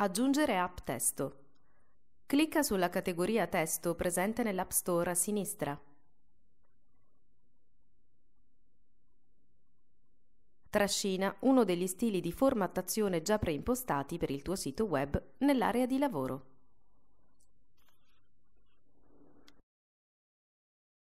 Aggiungere app testo. Clicca sulla categoria testo presente nell'App Store a sinistra. Trascina uno degli stili di formattazione già preimpostati per il tuo sito web nell'area di lavoro.